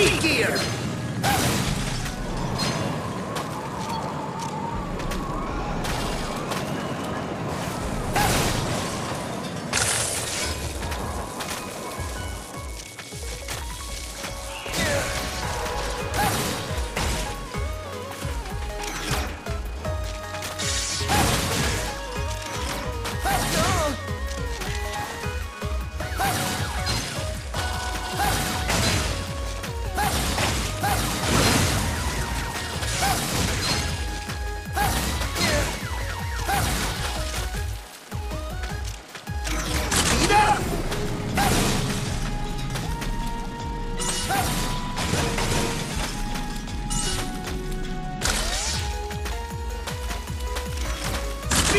Speed gear!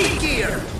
Gear!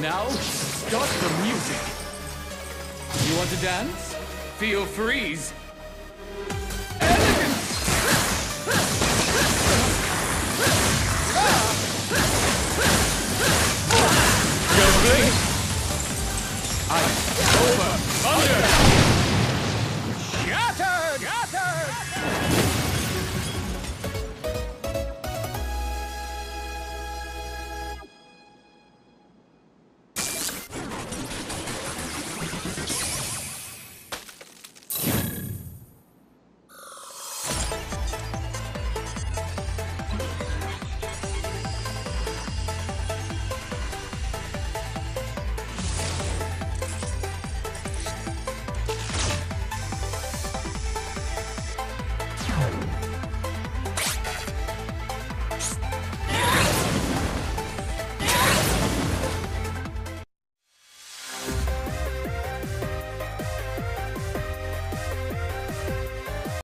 Now, start the music. You want to dance? Feel freeze.